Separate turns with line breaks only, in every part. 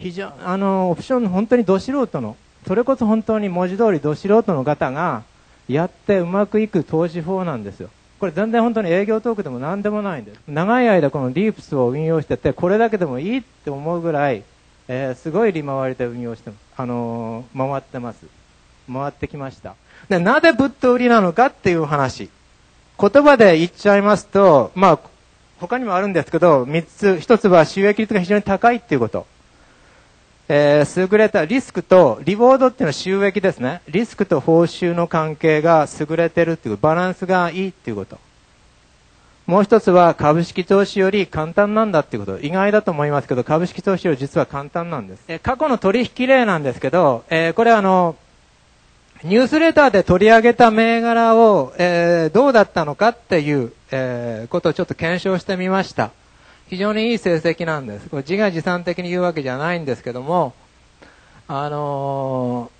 非常あのオプション本当にど素人のそれこそ本当に文字通りど素人の方がやってうまくいく投資法なんですよ。これ全然本当に営業トークでも何でもないんです。長い間このディープスを運用しててこれだけでもいいって思うぐらい、えー、すごい利回りで運用してあのー、回ってます。回ってきました。でなぜぶっと売りなのかっていう話。言葉で言っちゃいますとまあ他にもあるんですけど3つ1つは収益率が非常に高いっていうこと。えー、優れたリスクと、リボードっていうのは収益ですね。リスクと報酬の関係が優れてるっていう、バランスがいいっていうこと。もう一つは株式投資より簡単なんだっていうこと。意外だと思いますけど、株式投資より実は簡単なんです。えー、過去の取引例なんですけど、えー、これあの、ニュースレターで取り上げた銘柄を、えー、どうだったのかっていう、えー、ことをちょっと検証してみました。非常にいい成績なんです。これ自画自賛的に言うわけじゃないんですけども、あの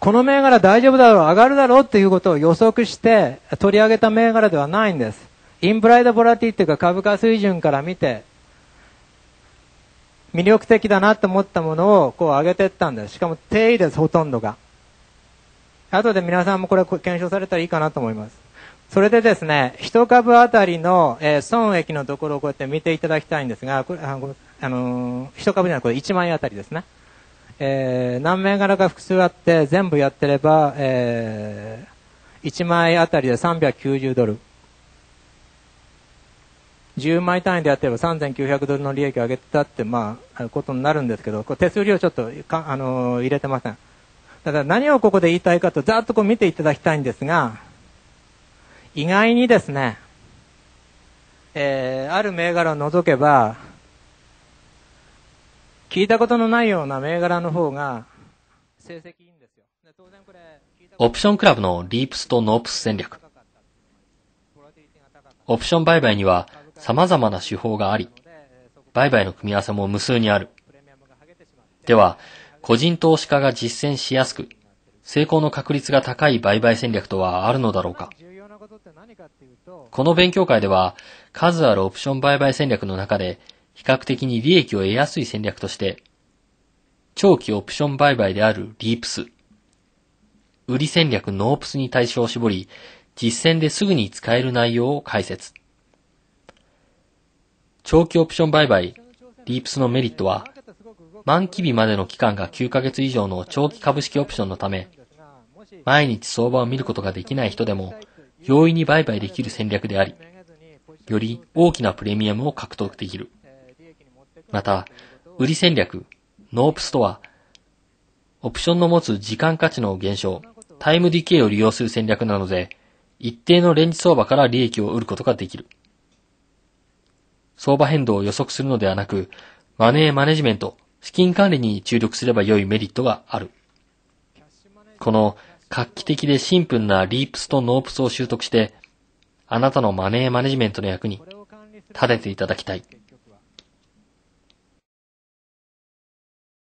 ー、この銘柄大丈夫だろう、上がるだろうっていうことを予測して取り上げた銘柄ではないんです。インプライドボラティっていうか株価水準から見て、魅力的だなと思ったものをこう上げていったんです。しかも定位です、ほとんどが。後で皆さんもこれ検証されたらいいかなと思います。それでですね、一株あたりの、えー、損益のところをこうやって見ていただきたいんですが、これあのあのー、一株じゃない、これ1万円あたりですね。えー、何銘柄が複数あって全部やってれば、えー、1枚あたりで390ドル。10枚単位でやってれば3900ドルの利益を上げたって、まあ、ことになるんですけど、これ手数料ちょっとか、あのー、入れてません。ただ何をここで言いたいかと、ざっとこう見ていただきたいんですが、意外にですね、えー、ある銘柄を除けば、聞いたことのないような銘柄の方が成績いいんですよ。
オプションクラブのリープスとノープス戦略。オプション売買には様々な手法があり、売買の組み合わせも無数にある。では、個人投資家が実践しやすく、成功の確率が高い売買戦略とはあるのだろうかこの勉強会では、数あるオプション売買戦略の中で、比較的に利益を得やすい戦略として、長期オプション売買であるリープス、売り戦略ノープスに対象を絞り、実践ですぐに使える内容を解説。長期オプション売買、リープスのメリットは、満期日までの期間が9ヶ月以上の長期株式オプションのため、毎日相場を見ることができない人でも、容易に売買できる戦略であり、より大きなプレミアムを獲得できる。また、売り戦略、ノープスとは、オプションの持つ時間価値の減少、タイムディケイを利用する戦略なので、一定のレンジ相場から利益を売ることができる。相場変動を予測するのではなく、マネーマネジメント、資金管理に注力すれば良いメリットがある。この画期的でシンプルなリープスとノープスを習得して、あなたのマネーマネジメントの役に立てていただきたい。